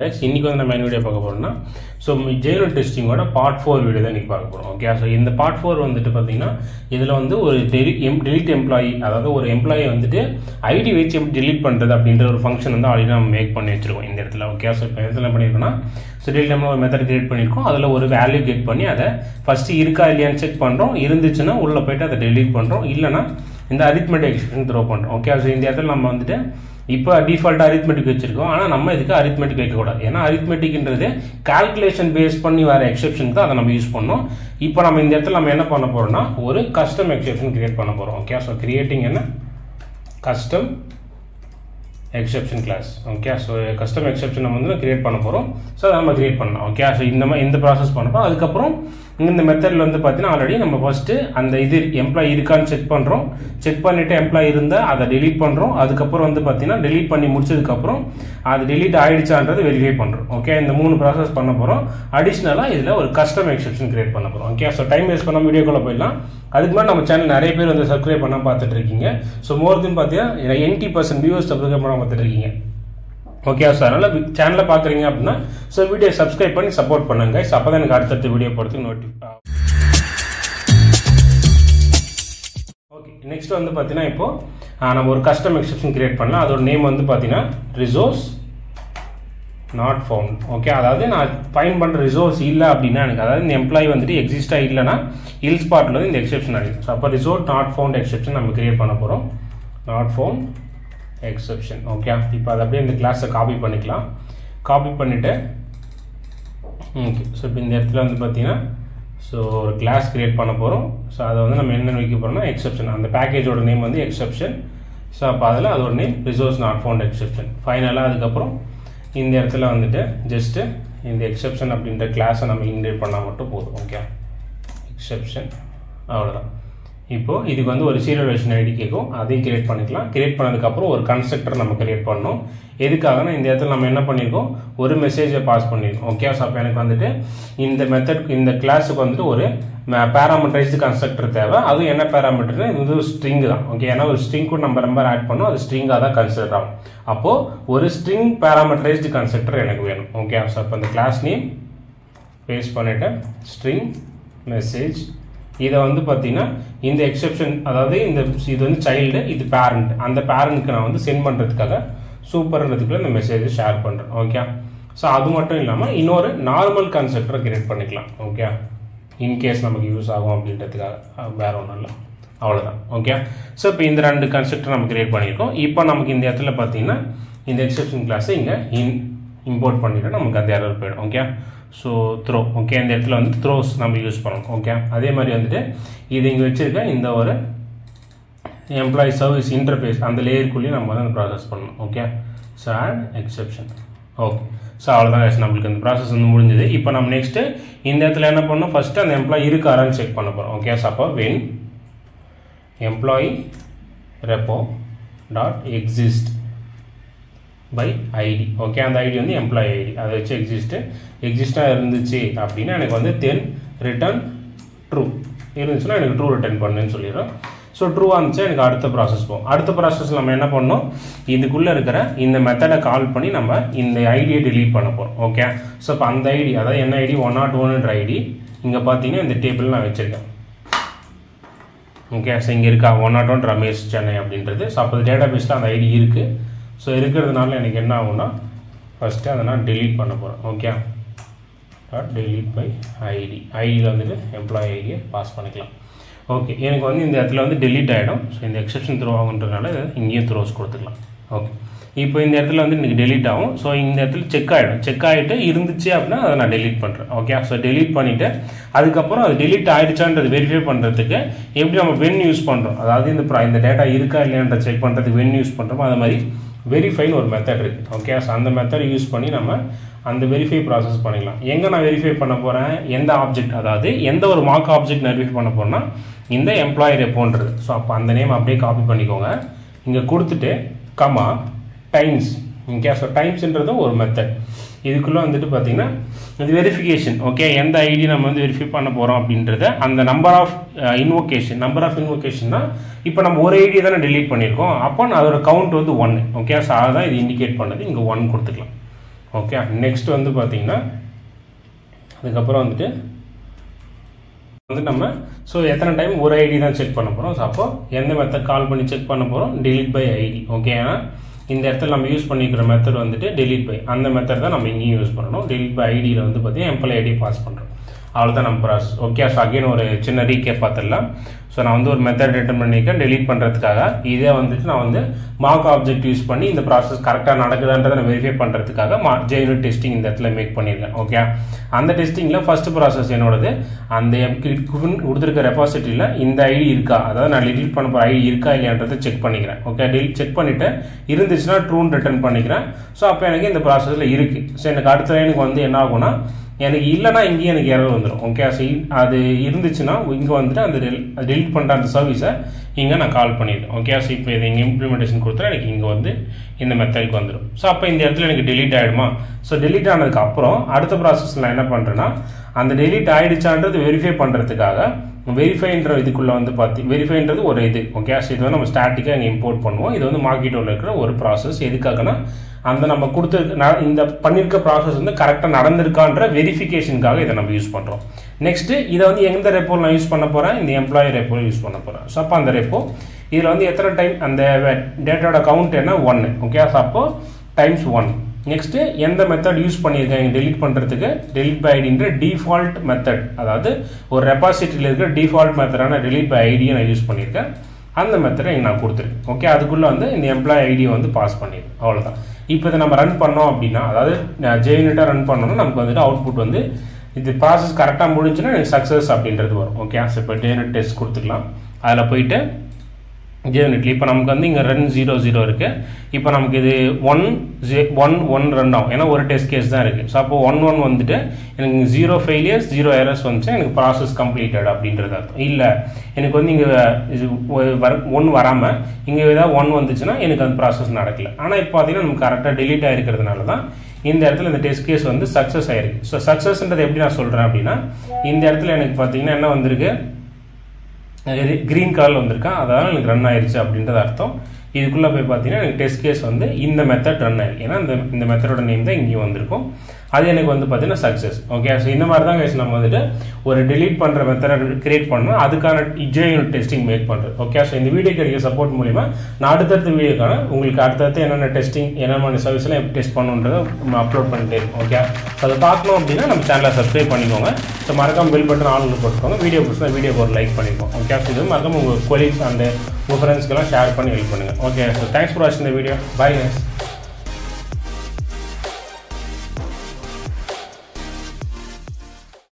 இன்னைக்கு வந்து நம்ம என்ன வீடியோ பார்க்க போறோம்னா ஸோ ஜெயிலர் டெஸ்டிங்கோட பார்ட் ஃபோர் வீடியோ தான் இன்னைக்கு பார்க்க போகிறோம் ஓகே ஸோ இந்த பார்ட் ஃபோர் வந்துட்டு பார்த்தீங்கன்னா இதில் வந்து ஒரு டெலி எம் டெலிட் எம்ப்ளாயி அதாவது ஒரு எம்ப்ளாயி வந்துட்டு ஐடி வச்சு எப்படி டெலிட் பண்ணுறது அப்படின்ற ஒரு ஃபங்க்ஷன் வந்து ஆல்ரெடி நம்ம மேக் பண்ணி வச்சிருக்கோம் இந்த இடத்துல. ஓகே ஸோ இப்போ இடத்துல பண்ணியிருக்கோம்னா ஸோ டெலிட் டைமில் ஒரு மெத்தட் கிரியேட் பண்ணியிருக்கோம் அதில் ஒரு வேல்யூ கிரியேட் பண்ணி அதை ஃபஸ்ட்டு இருக்கா இல்லையான்னு செக் பண்ணுறோம் இருந்துச்சுன்னா உள்ளே போயிட்டு அதை டெலிட் பண்ணுறோம் இல்லைன்னா இந்த அரித்மெட்டிக் எக்ஸ்பிரஷன் த்ரோ பண்ணுறோம் ஓகே ஸோ இந்த இடத்துல நம்ம வந்துட்டு இப்போ டிஃபால்ட்டாக அரித்மெட்டிக் வச்சிருக்கோம். ஆனால் நம்ம இதுக்கு அரித்மெட்டிக் வைக்கக்கூடாது. ஏன்னா அரித்மெட்டிக்ன்றது கால்குலேஷன் பேஸ் பண்ணி வர எக்ஸெப்ஷன் தான் அதை நம்ம யூஸ் பண்ணோம். இப்போ நம்ம இந்த இடத்துல நம்ம என்ன பண்ண போறோம்னா ஒரு கஸ்டம் எக்ஸெப்ஷன் கிரியேட் பண்ண போகிறோம் ஓகே ஸோ கிரியேட்டிங் என்ன? Custom exception class okay so custom exception நம்ம வந்து கிரியேட் பண்ண போகிறோம் ஸோ அதை நம்ம கிரியேட் பண்ணலாம். ஓகே ஸோ இந்த மாதிரி இந்த ப்ராசஸ் பண்ணுறோம் அதுக்கப்புறம் இந்த மெத்தடில் வந்து பார்த்தீங்கன்னா ஆல்ரெடி நம்ம ஃபஸ்ட்டு அந்த இது எம்ப்ளாயி இருக்கான்னு செக் பண்ணுறோம் செக் பண்ணிவிட்டு எம்ப்ளாயி இருந்தால் அதை டெலீட் பண்ணுறோம் அதுக்கப்புறம் வந்து பார்த்தீங்கன்னா டெலீட் பண்ணி முடிச்சதுக்கப்புறம் அது டெலீட் ஆகிடுச்சான்றது வெரிஃபை பண்ணுறோம் ஓகே இந்த மூணு ப்ராசஸ் பண்ண போகிறோம் அடிஷ்னலாக இதில் ஒரு கஸ்டம் எக்ஸெப்ஷன் கிரியேட் பண்ண போகிறோம் ஓகே ஸோ டைம் வேஸ்ட் பண்ணாமல் வீடியோக்குள்ளே போயிடலாம். அதுக்கு முன்னாடி நம்ம சேனல் நிறைய பேர் வந்து சப்ஸ்கிரைப் பண்ணால் பார்த்துட்டு இருக்கீங்க. ஸோ மோர் தென் பார்த்தீங்கன்னா எயிட்டி பர்சன்ட் வியூவர்ஸ் சப்ஸ்கிரைப் பண்ண பார்த்துட்டு இருக்கீங்க. ஓகே சார் அதனால் சேனலை பார்க்குறீங்க அப்படின்னா ஸோ வீடியோ சப்ஸ்கிரைப் பண்ணி சப்போர்ட் பண்ணுங்க ஸோ அப்போ தான் எனக்கு அடுத்தடுத்த வீடியோ போடுறதுக்கு நோட்டி ஓகே நெக்ஸ்ட் வந்து பார்த்தீங்கன்னா இப்போ நம்ம ஒரு கஸ்டம் எக்ஸெப்ஷன் கிரியேட் பண்ணலாம். அதோட நேம் வந்து பார்த்தீங்கன்னா ரிசோர்ஸ் நாட் ஃபவுண்ட் ஓகே அதாவது நான் ஃபைன் பண்ணுற ரிசோர்ஸ் இல்லை அப்படின்னா எனக்கு அதாவது இந்த எம்ப்ளாயி வந்துட்டு எக்ஸிஸ்டாக இல்லைன்னா இல் ஸ்பாட்டில் வந்து இந்த எக்ஸெப்ஷன் ஆகிடும் ஸோ அப்போ ரிசோர்ட் நாட் ஃபவுண்ட் எக்ஸெப்ஷன் நம்ம கிரியேட் பண்ண போகிறோம் நாட் ஃபவுண்ட் எக்ஸெப்ஷன் ஓகே இப்போ அதை அப்படியே இந்த கிளாஸை காப்பி பண்ணிக்கலாம். காப்பி பண்ணிவிட்டு ஓகே ஸோ இப்போ இந்த இடத்துல வந்து பார்த்தீங்கன்னா ஸோ ஒரு கிளாஸ் க்ரியேட் பண்ண போகிறோம் ஸோ அதை வந்து நம்ம என்ன வைக்க போகிறோம்னா எக்ஸெப்ஷன் அந்த பேக்கேஜோட நேம் வந்து எக்ஸெப்ஷன் ஸோ அப்போ அதில் அதோட name resource not found exception ஃபைனலாக அதுக்கப்புறம் இந்த இடத்துல வந்துட்டு ஜஸ்ட்டு இந்த எக்ஸெப்ஷன் அப்படின்ற கிளாஸை நம்ம இன்டேட் பண்ணால் மட்டும் போதும். ஓகே எக்ஸெப்ஷன் அவ்வளோதான் இப்போது இதுக்கு வந்து ஒரு சீரியல் வெர்ஷன் ஐடி கேட்கும். அதையும் கிரியேட் பண்ணிக்கலாம். கிரியேட் பண்ணதுக்கப்புறம் ஒரு கன்ஸ்ட்ரக்டர் நம்ம கிரியேட் பண்ணணும். எதுக்காகனா இந்த இடத்துல நம்ம என்ன பண்ணியிருக்கோம் ஒரு மெசேஜை பாஸ் பண்ணியிருக்கோம் ஓகே ஸோ அப்போ எனக்கு வந்துட்டு இந்த மெத்தட் இந்த கிளாஸுக்கு வந்துட்டு ஒரு பேராமீட்டரைஸ்டு கன்ஸ்ட்ரக்டர் தேவை. அதுவும் என்ன பேராமீட்டர்னு இது வந்து ஒரு ஸ்ட்ரிங் தான். ஓகே ஏன்னா ஒரு ஸ்ட்ரிங் கூட நம்ம நம்பர் ஆட் பண்ணோம். அது ஸ்ட்ரிங்காக தான் கன்சிடர் ஆகும். அப்போது ஒரு ஸ்ட்ரிங் பேராமீட்டரைஸ்டு கன்ஸ்ட்ரக்டர் எனக்கு வேணும். ஓகே ஸோ அப்போ அந்த கிளாஸ் நேம் பேஸ்ட் பண்ணிவிட்டு ஸ்ட்ரிங் மெசேஜ் இதை வந்து பார்த்தீங்கன்னா இந்த எக்ஸெப்ஷன் அதாவது இந்த இது வந்து சைல்டு இது பேரண்ட் அந்த பேரண்ட்க்கு நான் வந்து சென்ட் பண்ணுறதுக்காக சூப்பர்ன்றதுக்குள்ள இந்த மெசேஜை ஷேர் பண்ணுறேன் ஓகே ஸோ அது மட்டும் இல்லாமல் இன்னொரு நார்மல் கான்செப்டரை கிரியேட் பண்ணிக்கலாம். ஓகே இன்கேஸ் நமக்கு யூஸ் ஆகும் அப்படின்றதுக்காக. வேற ஒன்றும் இல்லை. அவ்வளோதான் ஓகே ஸோ இப்போ இந்த ரெண்டு கன்செப்டர் நம்ம கிரியேட் பண்ணியிருக்கோம். இப்போ நமக்கு இந்த இடத்துல பார்த்தீங்கன்னா இந்த எக்ஸெப்ஷன் கிளாஸை இங்கே இன் இம்போர்ட் பண்ணிவிட்டு நமக்கு அந்த எரர் போயிடும் ஓகே ஸோ த்ரோ ஓகே இந்த இடத்துல வந்து த்ரோஸ் நம்ம யூஸ் பண்ணணும் ஓகே அதே மாதிரி வந்துட்டு இது இங்கே வச்சுருக்க இந்த ஒரு எம்ப்ளாயி சர்வீஸ் இன்டர்ஃபேஸ் அந்த லேயருக்குள்ளேயும் நம்ம வந்து ப்ராசஸ் பண்ணணும் okay so and exception okay so அவ்வளோதான் கேஸ் நம்மளுக்கு இந்த ப்ராசஸ் வந்து முடிஞ்சது. இப்போ நம்ம நெக்ஸ்ட்டு இந்த இடத்துல என்ன பண்ணணும்? ஃபஸ்ட்டு அந்த எம்ப்ளாயி இருக்காரான்னு செக் பண்ண போகிறோம் ஓகே ஸோ அப்போ when employee repo dot exist by ID okay அந்த ஐடி வந்து எம்ப்ளாயி ஐடி அதை வச்சு எக்ஸிஸ்ட்டு எக்ஸிஸ்டாக இருந்துச்சு அப்படின்னா எனக்கு வந்து தென் ரிட்டர்ன் ட்ரூ இருந்துச்சுன்னா எனக்கு ட்ரூ ரிட்டர்ன் பண்ணுன்னு சொல்லிடுறோம். ஸோ ட்ரூவாக இருந்துச்சு எனக்கு அடுத்த ப்ராசஸ் போகும். அடுத்த ப்ராசஸ் நம்ம என்ன பண்ணோம் இதுக்குள்ளே இருக்கிற இந்த மெத்தடை கால் பண்ணி நம்ம இந்த ஐடியை டிலீட் பண்ண போகிறோம் ஓகே ஸோ இப்போ அந்த ஐடி அதாவது என்ன ஐடி ஒன் நாட் ஒன்ன்ற ஐடி இங்கே பார்த்தீங்கன்னா இந்த டேபிள் நான் வச்சுருக்கேன். ஓகே ஸோ இங்கே இருக்கா? One not one Ramesh Chennai அப்படின்றது. ஸோ அப்போ டேட்டா பேஸில் அந்த ஐடி இருக்குது ஸோ இருக்கிறதுனால எனக்கு என்ன ஆகும்னா ஃபஸ்ட்டு அதை நான் டெலீட் பண்ண போகிறேன் okay dot delete by ID ஐடியில் வந்துட்டு எம்ப்ளாயி ஐடியை பாஸ் பண்ணிக்கலாம். ஓகே எனக்கு வந்து இந்த இடத்துல வந்து டெலீட் ஆகிடும் ஸோ இந்த எக்ஸப்ஷன் த்ரோ ஆகுன்றதுனால இதை இங்கேயும் த்ரோஸ் கொடுத்துக்கலாம் ஓகே இப்போ இந்த இடத்துல வந்து இன்றைக்கி டெலீட் ஆகும். ஸோ இந்த இடத்துல செக் ஆகிடும் செக் ஆகிட்டு இருந்துச்சு அப்படின்னா அதை நான் டெலீட் பண்ணுறேன் ஓகே ஸோ டெலீட் பண்ணிவிட்டு அதுக்கப்புறம் அது டெலீட் ஆகிடுச்சான்றது வெரிஃபை பண்ணுறதுக்கு எப்படி நம்ம வென் யூஸ் பண்ணுறோம் அதாவது இந்த இந்த டேட்டா இருக்கா இல்லையான்ற செக் பண்ணுறதுக்கு வென் யூஸ் பண்ணுறோமோ அது மாதிரி வெரிஃபைன்னு ஒரு மெத்தட் இருக்குது ஓகே ஸோ அந்த மெத்தட் யூஸ் பண்ணி நம்ம அந்த வெரிஃபை ப்ராசஸ் பண்ணிக்கலாம். எங்கே நான் வெரிஃபை பண்ண போகிறேன் எந்த ஆப்ஜெக்ட் அதாவது எந்த ஒரு மார்க் ஆப்ஜெக்ட் நான் வெரிஃபை பண்ண போகிறேன்னா இந்த எம்ப்ளாயி எப்போன்றது ஸோ அப்போ அந்த நேம் அப்படியே காப்பி பண்ணிக்கோங்க. இங்கே கொடுத்துட்டு கமா டைம்ஸ் ஓகே ஸோ டைம்ஸ்ன்றது ஒரு மெத்தட் இதுக்குள்ளே வந்துட்டு பார்த்தீங்கன்னா இது வெரிஃபிகேஷன் ஓகே எந்த ஐடி நம்ம வந்து வெரிஃபை பண்ண போகிறோம் அப்படின்றத அந்த number of invocation number of இன்வோகேஷன்னா இப்போ நம்ம ஒரு ஐடியை தானே டெலீட் பண்ணியிருக்கோம். அப்போ அதோட கவுண்ட் வந்து ஒன்று ஓகே ஸோ அதுதான் இது இண்டிகேட் பண்ணது. இங்கே ஒன் கொடுத்துக்கலாம் ஓகே நெக்ஸ்ட் வந்து பார்த்தீங்கன்னா அதுக்கப்புறம் வந்துட்டு வந்து நம்ம ஸோ எத்தனை டைம் ஒரு ஐடி தான் செக் பண்ண போகிறோம் ஸோ அப்போ எந்த மெத்தட் கால் பண்ணி செக் பண்ண போகிறோம் டெலிட் பை ஐடி ஓகே ஏன்னா இந்த இடத்துல நம்ம யூஸ் பண்ணிக்கிற மெத்தட் வந்துட்டு டெலிட் பை அந்த மெத்தட் தான் நம்ம இங்கேயும் யூஸ் பண்ணணும். டெலிட் பை ஐடியில் வந்து பார்த்தீங்கன்னா எம்ப்ளாய் ஐடி பாஸ் பண்ணுறோம் அவ்வளோதான் நம்ம ப்ராசஸ் ஓகே ஸோ அகைன் ஒரு சின்ன ரீகே பார்த்துடலாம். ஸோ நான் வந்து ஒரு மெத்தட் ரிட்டர்ன் பண்ணியிருக்கேன் டெலீட் பண்ணுறதுக்காக இதே வந்துட்டு நான் வந்து மார்க் ஆப்ஜெக்ட் யூஸ் பண்ணி இந்த ப்ராசஸ் கரெக்டாக நடக்குதான்றதை நான் வெரிஃபை பண்ணுறதுக்காக மா ஜெயினு டெஸ்டிங் இந்த இடத்துல மேக் பண்ணியிருக்கேன். ஓகே அந்த டெஸ்டிங்கில் ஃபஸ்ட்டு ப்ராசஸ் என்னோடது? அந்த கொடுத்துருக்க ரெபாசிட்டியில் இந்த ஐடி இருக்கா? அதாவது நான் delete பண்ண போகிற ஐடி இருக்கா இல்லையான்றதை செக் பண்ணிக்கிறேன். ஓகே டெலிட் செக் பண்ணிவிட்டு இருந்துச்சுன்னா ட்ரூன் ரிட்டர்ன் பண்ணிக்கிறேன். ஸோ அப்போ எனக்கு இந்த ப்ராசஸில் இருக்குது ஸோ எனக்கு அடுத்த லைனுக்கு வந்து என்ன ஆகும்னா எனக்கு இல்லைனா இங்கேயும் எனக்கு எரர் வந்துடும் ஓகே ஸோ அது இருந்துச்சுன்னா இங்கே வந்துட்டு அந்த டெலிட் பண்ணுற அந்த சர்வீஸை இங்கே நான் கால் பண்ணிடுறேன். ஓகே ஸோ இப்போ இதை இங்கே இம்ப்ளிமெண்டேஷன் கொடுத்தா எனக்கு இங்கே வந்து இந்த மெத்தடுக்கு வந்துடும் ஸோ அப்போ இந்த இடத்துல எனக்கு டெலிட் ஆகிடுமா ஸோ டெலிட் ஆனதுக்கு அப்புறம் அடுத்த ப்ராசஸ் நான் என்ன பண்ணுறேன்னா அந்த டெலிட் ஆயிடுச்சான்றது வெரிஃபை பண்ணுறதுக்காக வெரிஃபைன்ற இதுக்குள்ளே வந்து பார்த்தி வெரிஃபைன்றது ஒரு இது ஓகே இது வந்து நம்ம ஸ்டாட்டிக்காக இங்கே இம்போர்ட் பண்ணுவோம். இது வந்து மார்க்கெட்டோட இருக்கிற ஒரு ப்ராசஸ் எதுக்காகனா அந்த நம்ம கொடுத்து இந்த பண்ணியிருக்க ப்ராசஸ் வந்து கரெக்டாக நடந்திருக்கான்ற வெரிஃபிகேஷனுக்காக இதை நம்ம யூஸ் பண்ணுறோம் நெக்ஸ்ட்டு இதை வந்து எந்த ரெப்போ நான் யூஸ் பண்ண போகிறேன் இந்த எம்ப்ளாயி ரெப்போ யூஸ் பண்ண போகிறேன் ஸோ அப்போ அந்த ரெப்போ இதில் வந்து எத்தனை டைம் அந்த டேட்டாவோட கவுண்ட் என்ன? ஒன்று ஓகே ஸோ அப்போ டைம்ஸ் ஒன் நெக்ஸ்ட்டு எந்த மெத்தட் யூஸ் பண்ணியிருக்காங்க டெலிட் பண்ணுறதுக்கு டெலிட் பை ஐடின்ற டிஃபால்ட் மெத்தட் அதாவது ஒரு ரெபாசிட்டியில் இருக்கிற டிஃபால்ட் மெத்தடான டெலிட் பை ஐடியை நான் யூஸ் பண்ணியிருக்கேன். அந்த மெத்தடை நான் கொடுத்துருக்கேன். ஓகே அதுக்குள்ளே வந்து இந்த எம்ப்ளாய் ஐடியை வந்து பாஸ் பண்ணிடுறேன். அவ்வளோதான் இப்போ இதை நம்ம ரன் பண்ணோம் அப்படின்னா அதாவது ஜெயினிட்டாக ரன் பண்ணோம்னா நமக்கு வந்துட்டு அவுட்புட் வந்து இது ப்ராசஸ் கரெக்டாக முடிஞ்சுன்னா எனக்கு சக்ஸஸ் அப்படின்றது வரும். ஓகே ஸோ இப்போ டேனட் டெஸ்ட் கொடுத்துக்கலாம் அதில் போயிட்டு ஜேனிட்லி இப்போ நமக்கு வந்து இங்கே ரன் ஜீரோ ஜீரோ இருக்குது இப்போ நமக்கு இது one J one one run ஆகும். ஏன்னா ஒரு டெஸ்ட் கேஸ் தான் இருக்குது ஸோ அப்போ ஒன் ஒன் வந்துட்டு எனக்கு ஜீரோ ஃபெயிலியர்ஸ் ஜீரோ எரர்ஸ் வந்துச்சு எனக்கு ப்ராசஸ் கம்ப்ளீட்டட் அப்படின்றது அர்த்தம். இல்லை எனக்கு வந்து இங்கே இது வர ஒன் வராமல் இங்கே ஏதாவது ஒன் வந்துச்சுன்னா எனக்கு அந்த ப்ராசஸ் நடக்கல. ஆனால் இப்போ பார்த்தீங்கன்னா நமக்கு கரெக்டாக டிலீட் ஆகிருக்கிறதுனால தான் இந்த இடத்துல இந்த டெஸ்ட் கேஸ் வந்து சக்ஸஸ் ஆயிருக்கு. ஸோ சக்ஸஸ்ன்றது எப்படி நான் சொல்கிறேன் அப்படின்னா இந்த இடத்துல எனக்கு பார்த்தீங்கன்னா என்ன வந்திருக்கு? க்ரீன் கலரில் வந்திருக்கான் அதனால் எனக்கு ரன் ஆயிடுச்சு அப்படின்றது அர்த்தம். இதுக்குள்ளே போய் பார்த்தீங்கன்னா எனக்கு டெஸ்ட் கேஸ் வந்து இந்த மெத்தட் ரன் ஆயிருக்கு. ஏன்னா இந்த இந்த மெத்தடோட நேம் தான் இங்கேயும் வந்திருக்கும். அது எனக்கு வந்து பார்த்தீங்கன்னா சக்ஸஸ் ஓகே ஸோ இந்த மாதிரி தான் கேஸ் நம்ம வந்துட்டு ஒரு டெலீட் பண்ணுற மெத்தடை கிரியேட் பண்ணோம் அதுக்கான ஜே யூனிட் டெஸ்டிங் மேக் பண்ணுறது ஓகே ஸோ இந்த வீடியோ கிடைக்கிற சப்போர்ட் மூலிமா நான் அடுத்தடுத்த வீடியோக்கான உங்களுக்கு அடுத்தடுத்து என்னென்ன டெஸ்டிங் என்னென்ன சர்வீஸ்லாம் எப்படி டெஸ்ட் பண்ணணுன்றதை நம்ம அப்லோட் பண்ணிட்டே ஓகே ஸோ அதை பார்க்கணும் அப்படின்னா நம்ம சேனலை சப்ஸ்கிரைப் பண்ணிக்கோங்க. ஸோ மறக்காம பில் பட்டன் ஆன்ல போட்டுக்கோங்க. வீடியோ பிடிச்சா வீடியோ ஒரு லைக் பண்ணிப்போம் ஓகே ஸோ இது மறக்காம உங்கள் கொலீக்ஸ் அண்ட் உங்கள் ஃப்ரெண்ட்ஸ்க்கெல்லாம் ஷேர் பண்ணி ஹெல்ப் பண்ணுங்கள் Okay, so thanks for watching the video. Bye guys.